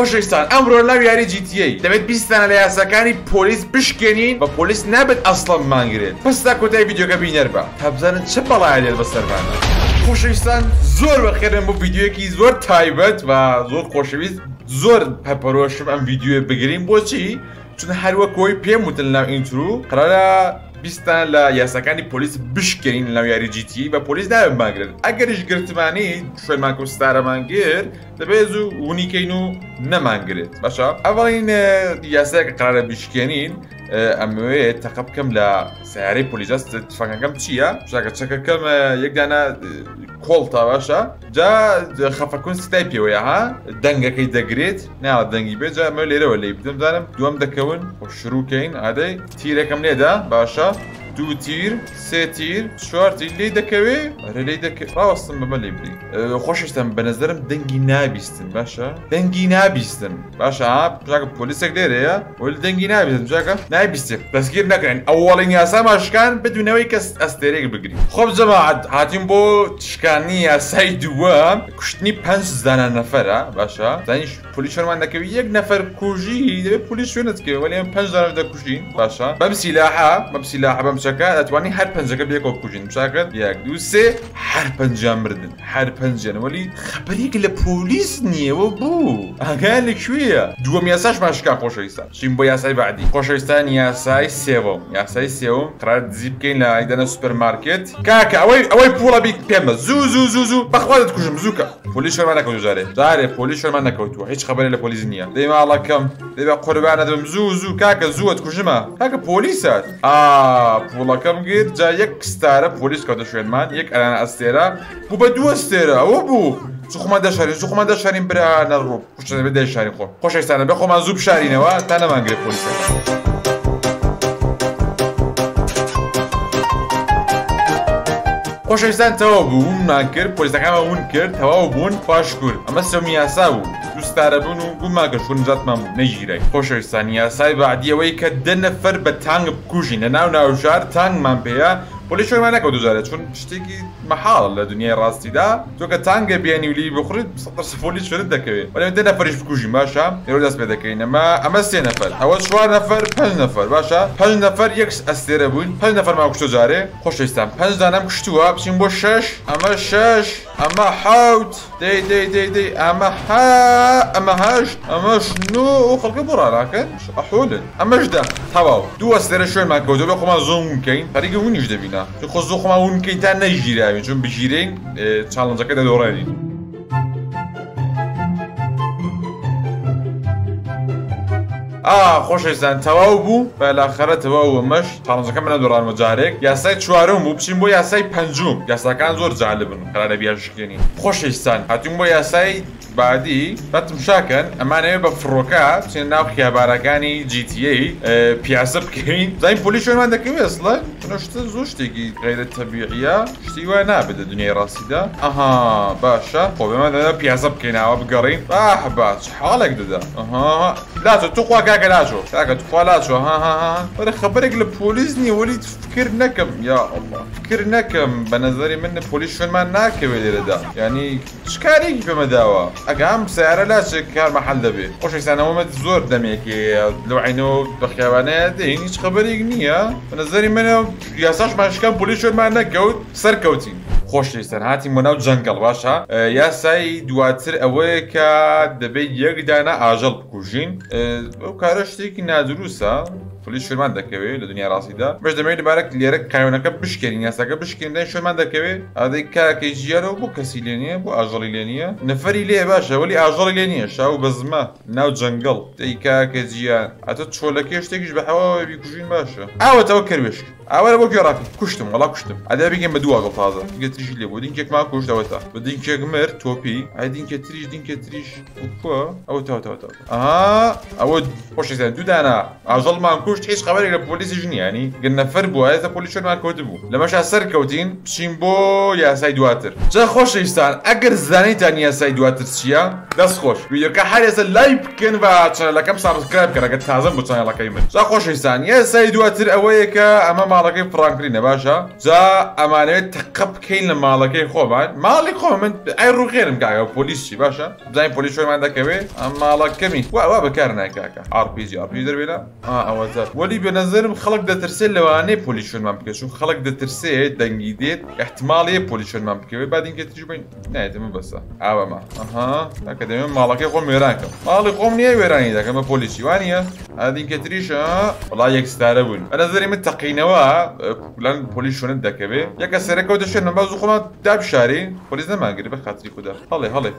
خۆشویستان ئەمڕۆ لەو یاری جیتی دەبێت بیستانە لە یاساکانی پۆلیس بشکێنین بە پۆلیس نابێت ئەسڵم مانگرێت پستا کۆتای یددیوگە بینەر بە تابزانن چه بەڵایە لێت بەسەرمانە خۆشویستان زۆر بەخێرم بۆ یددیوەکی زۆر تایبەت و زۆر خۆشەویست زۆر پەپەرۆشم ئەم یددیوێ بگرین بۆچی چون هەروە کۆی پێم وتن لە ئینترو قرارە بیستان لە یاساکانی پلیس بشکین لەو یاریجیتی بە پلیس داوێن ماگرن ئەگەریش گرتمانی شوێنمان کوستارەمان گر دەبێت زوو ونیکەین و نەمانگرێت باشە ئەڵین یاسایکە قرارە بشکێنین ئەمەوێت تەقە بکەم لە سیارەی پلیزست فەکەکەم چییە شاکە چەکەکەم یەکدانە کۆڵتەوەشە جا خەفەکون ستای پێوەیەها دەنگەکەی دەگرێت ناوە دەنگی بێجا مە لێرەوە لی بدەم دارم دوم دەکەون و شروعکەین ئادەی تیرەکەم لێدا باشە دو تیر سێ تیر چوارتی لی دەکەوێ ئەرە لی ڕاستم بەمە لێ بری خۆشتم بەنەزرم دەنگی نابیستن باشە دەنگی نابیستن باشە پراکە پۆلیسێک لێرەیە ولی دەنگی نابیستن جاکە نابیستێ دەستگیر نەکەن ئەوڵین یاسا ماشکان بدونەوەی کەس ئەستێرێک بگری خۆب جەماعات هاتیم بۆ تشکانی یاسای دووە کوشتنی پنج زانە نەفەرە باشە زانیش پلیس فەرمان دەکەوی یەک نەفەر کوژی دەبێت پلیس شوێنت کرد ولی پنج زانە دەکوژین باشە بەم سیلاحە بەم سیلاحە بەم چ پنجەکە ئەتوانی هەر پنجەکە بێکۆ کوژین چاکرد یەک دو سێ هەر پنجە مردن هەر پنجەنەوەلی خەپەرێک لە پۆلیس نییەوە بوو ئاگا لەکوێیە دووەم یاساش ماشکا خۆشەویستان چین بۆ یاسای بعدی خۆشەویستان یاسای سێوەم یاسای سێوم قرار دزی بکەین لە ئایدەنە سوپەرمارکت کاکە ئەوەی ئەوەی پوڵە بیت پێمە زوو زوو زوو زوو بەخوادت کوژم زووکە پلیس شەرمان نەکەوت جارێ جارێ پلیس شەرمان نەکەوتوە هیچ خبرێ لە پلیس نییە دەیماڵەکەم دەبێ قوربانە دەم زوو زوو کاکە زووت کوژمە کاکە پۆلیسات ئا پۆ پوڵەکەم گر جا یەک ستارە پۆلیس کەوتە شوێنمان یەک ئەران ئەستێرە بوو بە دووە ستێرە ئەوە بوو سوخمە دەشاری سوخمە دەشارین برا نەڕۆ پشتە بە دەشاری خۆ خۆشستانە بە خۆمان زوو بشارینەوە تا نەمانگرێ پۆلیسەکە. خۆشەویستان تەوا بوو ناکرد پۆلیسەکانمە ون کرد تەواو بوون پاش کورد ئەمە سەمیاسا بوو ستارە بوون و گوماگەشون جاتمان نەگیرێک خۆشەویستانیا سای بعدیەوەی کە دەنەفەر بە تانگ بکوژین لە ناو ناوژار تانگمان پێەیە پلی شۆمان نەکە دوزارە چون شتێکی مەحاڵ لە دنیای ڕاستیدا تۆکە تانگە بیانیولی بخورێت سفۆلی شوێت دەکەوێت بەڵێ دە نەفرش بکوژین باشە ئێرو دەست پێ دەکەینەما ئەمە سێ نەفەر ئەوە چوار نەفەر پنج نەفەر باشە پنج نەفەر یەکس ئەستێرە بووین پنج نەفەر ما کوشتۆ جارێ خۆشەویستان پنج دانم کشتووە بچین بۆ شش ئەمە شش اما حوت دی دی دی دی اما ها اما هاش اما شنو خلق برا لكن احول اما جدا تمام دو استر شوي ما كودو بخو ما زوم اونیش فريق بینا بينا خو زوخ ما ون تا نجیره نجيرا چون بجيرين تشالنج دوره دورانين ئا خۆشەویستان تەواو بوو بەلاخەرە تەواوە مەش تاڕنجەکە منە دوڕانمە جارێک یاسای چوارم بوو بچین بۆ یاسای پەنجوم یاساکان زۆر جالبن قرارە بیاژکێنی خۆشەویستان هاتیم بۆ یاسای بعدی بەتمشاکەن ئەمانەوێ بە فڕۆکە چێن ناو خیابارەکانی جیتی پیاسە بکەین زای پلیش شوێنمان دەکەوێت لە نشتە زوو شتێکی غیرە تەبیعە شتی وای نابێتە دنیای ڕاستیدا ئەها باشە خۆبێمان دەدا پیاسە بکەینەوە بگەڕین ئاح باش حاڵێک دەدا لاچۆ تو خوا کاکە لاچۆ تاکە توخوا لاچۆ بەرە خبرێک لە پۆلیس نیە وەلی فکر نەکەم یا فکر نەکەم بە نظری من پۆلیس شوێنمان ناکەوێت لێرەدا ینی چکارێکی پێمەداوە ئەگام سیارە لاچێک کار مەحل دەبێت خۆشێکسانەوەمە زۆر دەمێکی لەو عینەوە بەخیاوانەیە دەین هیچ خبرێک نییە بەنظری منە یاساش ماشکان پولی شوێنمان نەکەوت سەرکەوتین. خۆشی سەرهاتی مناو جەنگەڵ باشە یاسایی دواتر ئەوەیە کە دەبێت یەکدانە ئاژەڵ بکوژین ئەو کارە شتێکی نادرووسە پلیس شومان دەکەوێت لە دنیا ڕاستیدا بەش دەمەوێت دەبارە لێرە کایونەکە بشکێنین یاساەکە بشکێندا شومان دەکەوێت ئادەی کاکەی ژیارەوە بۆ کەسی لێ نیە بۆ ئاژەڵی لێ نیە نەفری لێ باشە وەلی ئاژەڵی لێ نیە شاو بەزمە ناو جەنگەڵ دەی کاکە جیان ئەتە چۆلەکە شتێکیش بە هەواوی کوژین باشە ئاوەتەوە کەروێش ئاوەرە بۆ گێڕافی کوشتم وڵا کوشتم ئەدا بگەم بە دوواگەڵ تازە گەتریژ لێ بۆ دینکێکمان کوشتەوەتە بە دینکێک مرد تۆپی ئای دینکە تریش دینکە تریش ئەوە تەوەتەوە ئەوە خۆشیزان دوودانە ئاژەڵمان کوش خۆش هیچ خبرێک لە پۆلیسی ژنیانی گەنەفەر بووە تا پۆلیشنمان کۆت بوو لەمەشا سەرکەوتین پشین بۆ یاسای دواتر جا خۆشەویستان ئەگەر زانیتان یاسای دواتر چییە دەست خۆش ویدەکە هەرێسە لای بکەن و چەنلەکەم سابسکرایب کەەکە تازم بۆ چەنلەکەی من جا خۆشەویستان یاسای دواتر ئەوەیە کە ئەمە ماڵەکەی فرانکرین نەباشە جا ئەمانەوێت تەقە بکەین لە ماڵەکەی خۆمان ماڵی خۆ من ئای ڕوخێنم گایەوە پۆلیسی باشە بزانین پۆلیسۆیمان دەکەوێت ئەم ماڵەکەمی وا بەکار نایکاکە RPG RPG دەبێت ئەوە سەر وەلی بە نظرم خەڵک دەترسێت لەوانەیە پۆلیشنمان بکە چون خەڵک دەترسێت دەنگی دێت احتمالەیە پۆلیشنمان بکەوێت بادینکە تژبین نایەتمە بەسە ئاوەمە ئەها ناکە دەمێن ماڵەکەی خۆم وێرانکەم ماڵی خۆم نییە وێرانی دەکەمە پۆلیسی وانە ئادینکە تریشە وڵا یەکستارە بوون بە نظری من تەقینەوە پلان پۆلیشنت دەکەوێت یەکە سەرەکەوت دەشێن نەباز خۆمە دابشاری پۆلیس نەماگری بە خاتری خوددا هەڵێ هەڵێ.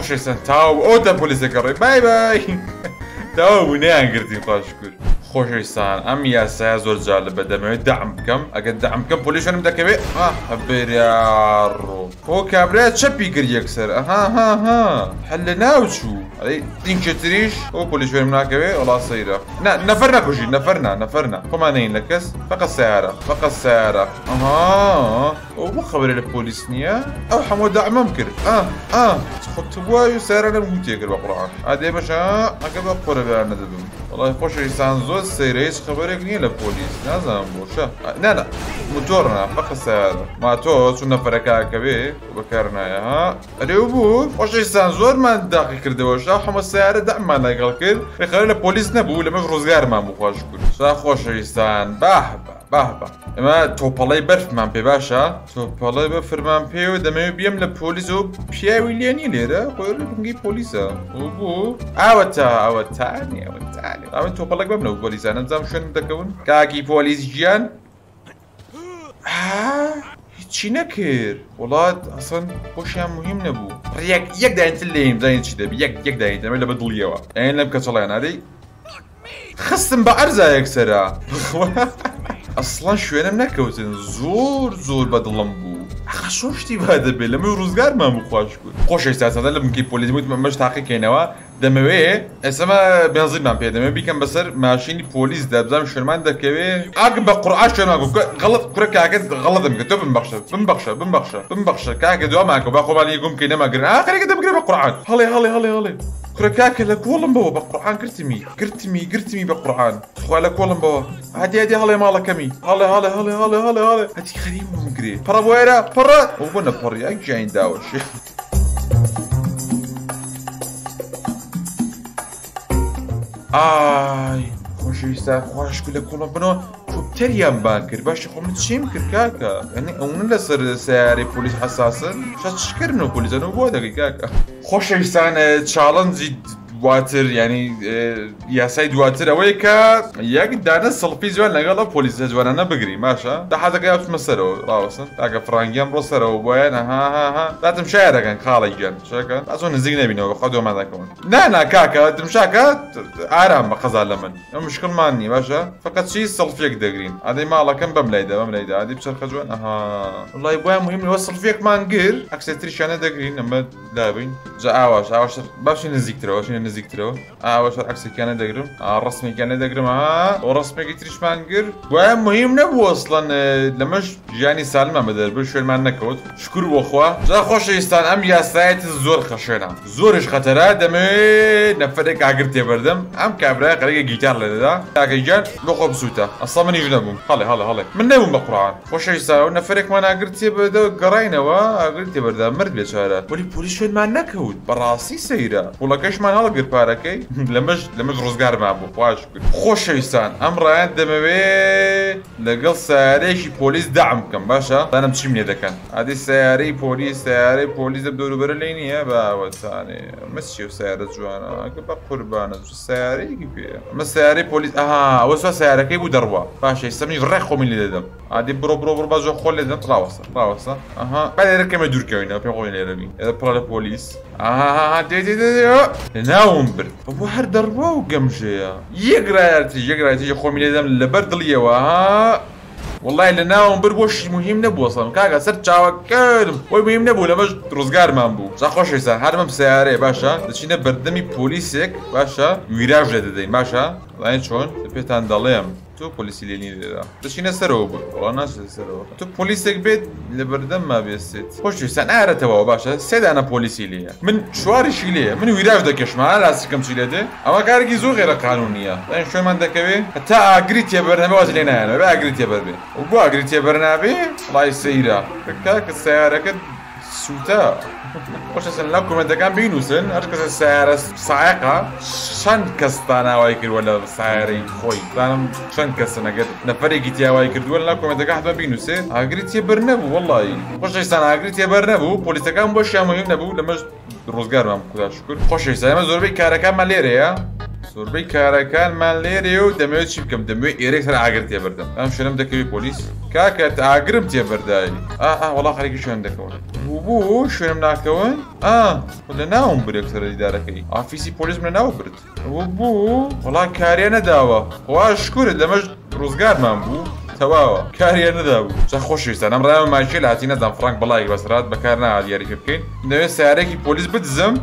Prochain تاو ئەوتە پولیس کاری بای بای تاوا بوو نیان گرتین خۆشکر خۆشەویستان ئەم یاسای زۆر جالبە دەمەوێت دەعم بکەم ئەگەر دەعم بکەم پلیشنم دەکەوێت بێڕۆ خۆ کابرا چەپی گر یەکسەر ئەها هەل لە ناوچوو هذه تنك تريش وكل شوي من هكا ولا صيرة نا نفرنا كوجي نفرنا نفرنا فما نين لكس فقط سيارة فقط سيارة اها خبر البوليس نيا او حمود دعم ممكن اه اه خط بواي سيارة نموت بقرآن هذي هذه باش هكا بقرة بأنا دبم والله خوش انسان زور سيريس خبرك نيا البوليس نازم بوشة نا نا موتورنا فقط سيارة ما توش شو نفرك هكا بي يا ها ريوبو خوش انسان زور ما داقي كردوش شا حمەسیارە دەمان لەگەڵ کرد بخەر لە پۆلیس نەبوو لەمەش ڕزگارمان بخواش کرد شا خۆشەویستان باه باه ئەمە تۆپەڵی بەرفمان پێ باشە تۆپەڵی بە فرمان پێ و دەمەوێت بیم لە پۆلیس و پیاوی لێنی لێرە خۆرگی پۆلیسە بوو ئاوە تا ئەوە تانی ئەوە تالی ئەوە تۆپەڵک بم لەو پۆلیسانە زام شوێن دەکەون کاکی پۆلیس گیان هیچی نەکرد وڵات ئەسن خۆشیان مهم نەبوو یەک یەک داینتر لێم زانین چی دەبی یەک یەک داینەوە لە بە دڵیەوە ئەین لەم کەچەڵیان نادەی خستم بە ئەرزایەک ئەسڵان شوێنم نەکەوتن زۆر زۆر بەدڵم بوو خەشۆ شتی با دەبێت لەمە ڕزگارمان بخواش کرد خۆشی ساسەدا لە بنکی پۆلیزموت مەمەش تاقیکەینەوە دەمەوێ ئەسەمە بنزیرمان پێ دەمە بیکەم بەسەر ماشینی پۆلیس دەبزانم شوێنمان دەکەوێ ئاگم بە قڕعاش شوێنمان غڵت کوڕە کاکەت غڵەتم کە تۆ بمبخشە بمبخشە بمبخشە بمبخشە کاکە دواماکە با خۆمان یەکم کەینەماگرن ئاخرێکە دەبگرێ بە قڕعات هەڵێ هەڵێ هەڵێ هەڵێ كركاك لك والله مبوا بالقرآن كرتمي كرتمي كرتمي بالقرآن خوا لك والله مبوا هدي هدي هلا مالا كمي هلا هلا هلا هلا هلا هلا هدي خريم مقري برا بويرا برا وبنا بري أجين داوش آي خوش يستاهل خوش كل كل بنو تریان باکر باش خۆ من چیم کرد کاکە ئەنی ئەوون لەسەر سیارەی پلیس حساسن شەشکردن پولیس پلیزەن و بۆ دەگەی کاکە خۆشەویستانە چاڵەنجی دواتر يا اه، یاسای دواتر ئەوەیە کە یەک دانە سڵپی جوان لەگەڵە پۆلیسە جوانانە بگری ماشە دا حەزەکە یاچمە سەرەوە ڕاوەسن تاکە فرانگیان بۆ سەرەوە بۆە نەها داتم شارەکەن خاڵی گەن شەکەن ئەچۆ نزیک نبینەوە خۆ دۆمادەکەون نانا کاکە لا ئارام بە قەزا لە من ئەم مشکلمان نی باشە فقط چی سڵفێک دەگرین ئەدەی ماڵەکەم بەم لای دەبم لای دادی بچەرخە جوان ئەها وڵی بۆە مهمەوە سڵفێکمان گر ئەکسێتریشانە دەگرین ئەمە دابین جا ئاواش ئاواش باشی نزیکترەوەشی نزیکترەوە ئاوەش عکسەکانە دەگرم ڕسمێکیانە دەگرم و ڕسمێکی تریشمان گر وایە مهم نەبوو ئەسڵەن لەمەش ژیانی سالمە بەدەر بر شوێنمان نەکەوت شکر وەخوا جا خۆشەویستان ئەم یاسایەت زۆر خەشێنان زۆرش خەتەرا دەمێت نەفرێک ئاگر تێبەردەم ئەم کابرای قەرێکی گیتار لەدەدا تاکەیجان بخۆ بسووتە ئەسڵ منیش نەبووم هەڵێ هەڵە هەڵێ من نەبووم بە قڕان خۆشەویستا و نەفرێکمان ئاگر تێبەدە گەڕینەوە ئاگر تێبەردا مرد بێچارە وەلی پلیس شوێنمان نەکەوت بەڕاستی سەیرە وڵەکەشمان هەڵگ کرد پارەکەی لەمەش لەمەش ڕزگارمان بۆ خوش کرد خۆشەویستان ئەم ڕایەن دەمەوێ لەگەڵ سارێکی پۆلیس دام بکەم باشە دانم چیم لێ دەکەن ئادی سیارەی پۆلیس سیارەی پۆلیس دە دەوروبەر لی نییە باوەسانێ مەچی و سیارە جوانە بە قوربانە سیارەیەکی پێ مە سیارەی پۆلیس ئەها ئەوە سیارەکەی بوو دەڕوە پاشەی سەمی ڕێ خۆمی لێ دەدەم عادی بڕۆ بڕۆ بڕ باش خۆ لێ دەم ڕاوەسە ڕاوەسە ئەها بەێرەکەمە دوورکەوینە پێ خۆی لێرەبی لە پڕە لە پۆلیس ئاها دێ لەناو ناوم برد بۆ هەر دەڕوا و گەمژەیە یەکرایەتی یەکرایەتی خۆمی لێدەم لەبەر دڵیەوە وڵی لە ناوم بر بۆشی مهم نەبووەسم کاگە سەر چاوەکەرم وی مهم نەبوو لەمەش ڕزگارمان بوو چا خۆشەیسا هەرمەم سیارێ باشە دەچینە بەردەمی پۆلیسێک باشە ویراژێ دەدەین باشە لایەن چۆن پێتان دەڵێم تۆ پلیسی لێنی لێدا دەچینە سەرەوە بوو وڵا ناچێت سەرەوە تۆ پلیسێک بێت لە بەردەم ما بێستێت خۆشویستان ئارەتەوە باشە سێدانە پۆلیسی لێە من چواریشی لێە من ویراش دەکەشمە لاستیکەم چی لێدێ ئەمە کارگی زۆر غێرە قانونیە ئەین شوێمان دەکەوێت هەتا ئاگریتیە بەرنەوەز لێ نایەنە بە ئاگریتیە بەربێ و بۆ ئاگریتیە بەرنابێ لای سەیرا کە کە سیارەکەت سووتە خۆشەسن لەو کومەندەکان بینوسن هەر کەسە سیارە سایقا چەند کەس داناوای کردووە لە سایرەی خۆی دانم چەند کەسە نەگەر نەفرێکی تیاوای کردووە لە کومەندەکە هاتوە بینوسێ ئاگری تێ بەر نەبوو وڵی خۆشستان ئاگری تێ بەر نەبوو پلیسەکان بۆ شامەیم نەبوو لەمەش ڕزگارمان خدا شکر خۆشەستانمە زۆربەی کارەکانمە لێرەیە سوربەی کارەکانمان لێرێ و دەمەوێت چی بکەم دەمەوێت ئێرە هەر ئاگر تێبەردەم ئەم شوێنم دەکەوێت پۆلیس کاکەت ئاگرم تێبەرداری ئا وڵا خەرێکی شوێن دەکەون بوو شوێنم ناکەون ئا لە ناوم برێکتەرە دیدارەکەی ئافیسی پۆلیس منە ناو برد بوو وڵا کارێ نەداوە خوا شکورت لەمەش ڕزگارمان بوو تەواوە کاریە نەدابوو چە خۆشویستان ئەم ڕایە ماژێ هاتی نەدام فرانک بەڵی بەسرات بەکار نات یاریکە بکەین نوێ سارێکی پۆلیس بدزم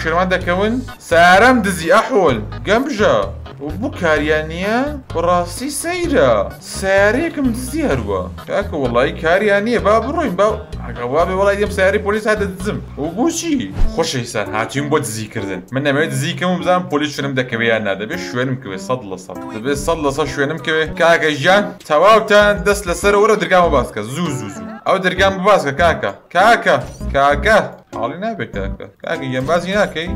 شێوان دەکەون سارەم دزی ئەحۆل گەمژە و بوو کاریان نییە بڕاستی سەیرە سیارەیەکم دزی هەروە کاکە وڵی کاریان نییە با بڕۆین با ئەگەڵوابێ وڵای دەم سیاری پۆلیس هاتە دزم و بۆچی خۆشەیسان هاتییم بۆ دزیکردن من نەمەوێت دزیکەم بزانم پۆلیس شوێنم دەکەوێیان نادەبێ شوێنم کوێ سەد لە سەد دەبێت سەد لەسە شوێنم کوێ کاگە ژیان تەواوتان دەست لەسەر وەرە درگامە باسکە زوو زوو زوو ئەو دەرگام ببازکە کاکە کاکە کاگە حاڵی نابێت کاکە کاکە یەم بازی ناکەی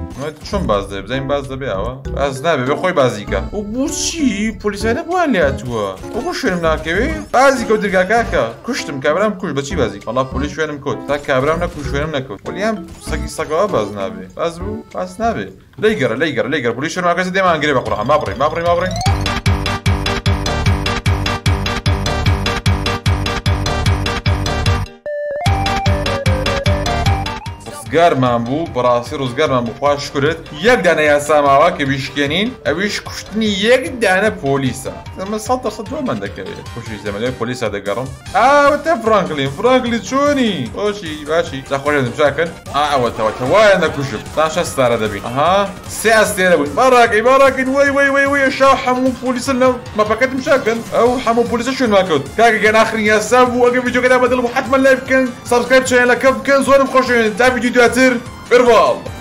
چۆن باز دەبێ بزانین باز دەبێەوە باز نابێ بە خۆی بازیکە و بۆچی پلیسایە بوان لاتووە ئەو شوێنم ناکەوێ بازی کەوت دەرگا کاکە کوشتم کابرام کوش بەچی بازی بەڵا پلی شوێنم کۆت تا کابرام نەکو شوێنم نەکەوت پلیان سەگی سەگەوە باز نابێ باز بوو باز نابێ لەیگەرە لەیگەر لەیگەر پلی شوێن ماکەس دێمان گرێ بە قڕ ما بڕێ ما بڕێ ما بڕێ ڕزگارمان بوو بەڕاستی ڕزگارمان بخوا شکرت یەک دانە یاساماوا کە بیشکێنین ئەویش کوشتنی یەک دانە پۆلیسە ئەمە سە دەسەد من دەکەوێت خوشی زەمەلای پۆلیسا دەگەڕم ئاوەتە فرانکلین فرانکلی چۆنی خۆشی باشی زەخۆشم چاکرد ئەوەتەوە وایە نەکوشت تاشە ستارە دەبین ئەها سێ ئەستێرە بوون بەڕاکی باڕاکن وی وی وی وی شا هەموو پۆلیسە لە مەپەکەتم چاکەن ئەو هەموو پۆلیسە شوێنواکەوت کاکە گەناخرین یاسا بوو ئەگە ویدیۆگەدا بەدڵ حتممە لای بکەن سابسکرایب چێنەکە بکەن زۆرم خۆشێن تا ویدیو فلاتر ارفع